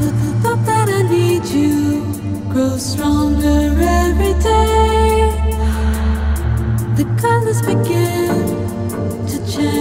But the thought that I need you grows stronger every day. The colors begin to change.